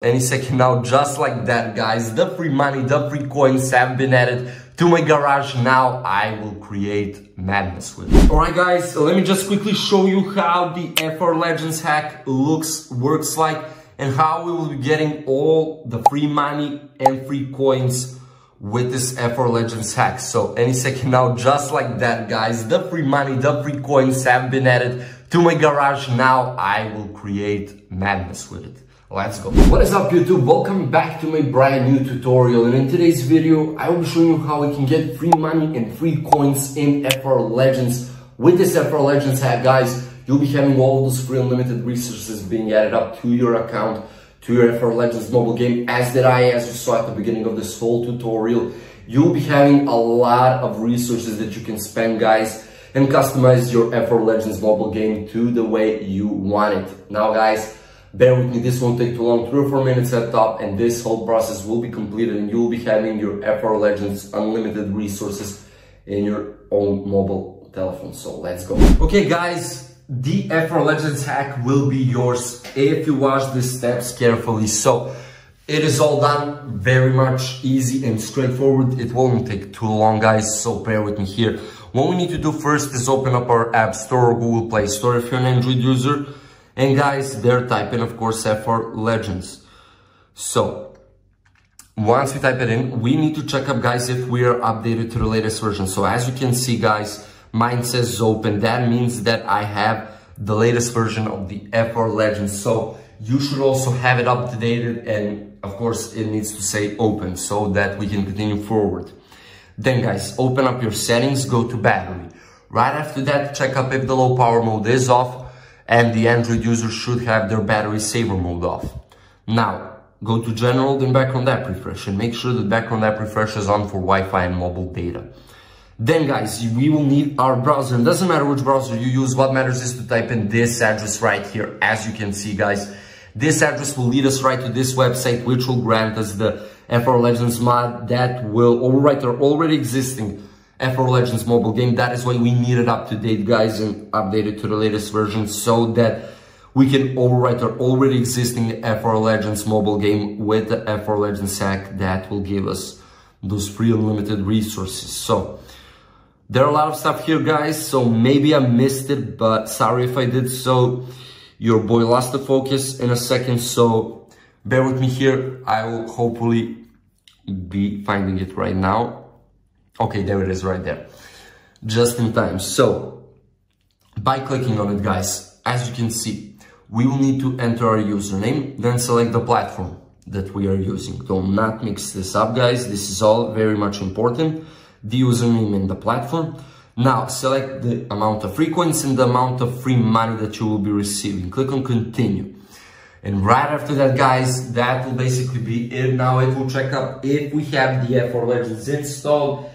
any second now just like that guys the free money the free coins have been added to my garage. Now i will create madness with it. All right guys so let me just quickly show you how the fr legends hack looks works like and how we will be getting all the free money and free coins with this fr legends hack. So any second now just like that guys the free money the free coins have been added to my garage. Now i will create madness with it Let's go. What is up YouTube? Welcome back to my brand new tutorial and in today's video I will be showing you how we can get free money and free coins in FR Legends. With this FR Legends hack guys, you'll be having all those free unlimited resources being added up to your account, to your FR Legends mobile game as did I as you saw at the beginning of this whole tutorial. You'll be having a lot of resources that you can spend guys and customize your FR Legends mobile game to the way you want it. Now guys, Bear with me, this won't take too long, 3 or 4 minutes at top and this whole process will be completed and you'll be having your FR Legends unlimited resources in your own mobile telephone. So let's go. Okay guys, the FR Legends hack will be yours if you watch the steps carefully. So it is all done very much easy and straightforward. It won't take too long guys, so bear with me here. What we need to do first is open up our App Store or Google Play Store if you're an Android user and guys, they're typing, of course, FR Legends. So, once we type it in, we need to check up, guys, if we are updated to the latest version. So as you can see, guys, mine says open. That means that I have the latest version of the FR Legends. So you should also have it updated and of course it needs to say open so that we can continue forward. Then guys, open up your settings, go to battery. Right after that, check up if the low power mode is off and the Android user should have their battery saver mode off. Now, go to general, then background app refresh and make sure the background app refresh is on for Wi-Fi and mobile data. Then guys, we will need our browser. It doesn't matter which browser you use. What matters is to type in this address right here. As you can see, guys, this address will lead us right to this website, which will grant us the FR Legends mod that will overwrite our already existing FR Legends mobile game. That is why we need it up to date, guys, and updated to the latest version so that we can overwrite our already existing FR Legends mobile game with the FR Legends hack that will give us those free unlimited resources. So there are a lot of stuff here, guys, so maybe I missed it, but sorry if I did so. Your boy lost the focus in a second, so bear with me here. I will hopefully be finding it right now. Okay, there it is right there. Just in time. So, by clicking on it, guys, as you can see, we will need to enter our username, then select the platform that we are using. Do not mix this up, guys. This is all very much important. The username and the platform. Now, select the amount of frequency and the amount of free money that you will be receiving. Click on continue. And right after that, guys, that will basically be it. Now it will check up if we have the FR Legends installed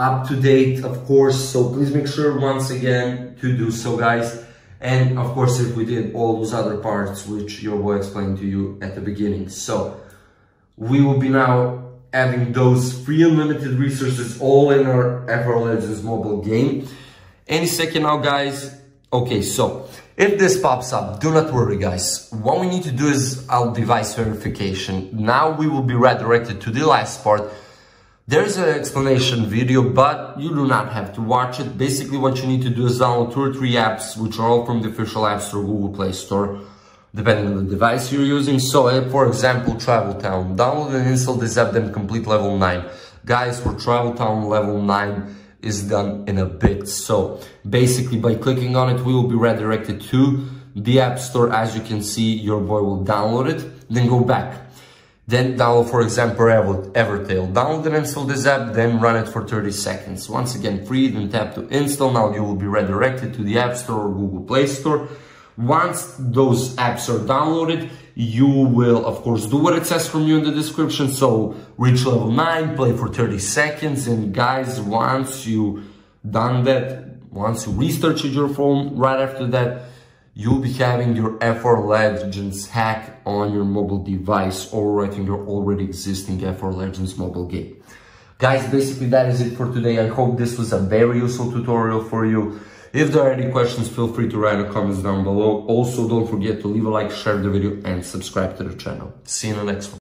up to date, of course. So please make sure once again to do so, guys. And of course, if we did all those other parts, which your boy explained to you at the beginning. So we will be now having those free unlimited resources all in our FR Legends mobile game. Any second now, guys. Okay, so if this pops up, do not worry, guys. What we need to do is our device verification. Now we will be redirected to the last part there's an explanation video, but you do not have to watch it. Basically, what you need to do is download two or three apps, which are all from the official App Store, Google Play Store, depending on the device you're using. So, uh, for example, Travel Town. Download and install this app, then complete level 9. Guys, for Travel Town level 9 is done in a bit. So, basically, by clicking on it, we will be redirected to the App Store. As you can see, your boy will download it, then go back then download, for example, Evertale. Download and install this app, then run it for 30 seconds. Once again, free, then tap to install. Now you will be redirected to the App Store or Google Play Store. Once those apps are downloaded, you will, of course, do what it says from you in the description. So reach level 9, play for 30 seconds. And guys, once you done that, once you restart your phone, right after that, you'll be having your FR Legends hack on your mobile device or writing your already existing FR Legends mobile game. Guys, basically that is it for today. I hope this was a very useful tutorial for you. If there are any questions, feel free to write the comments down below. Also, don't forget to leave a like, share the video, and subscribe to the channel. See you in the next one.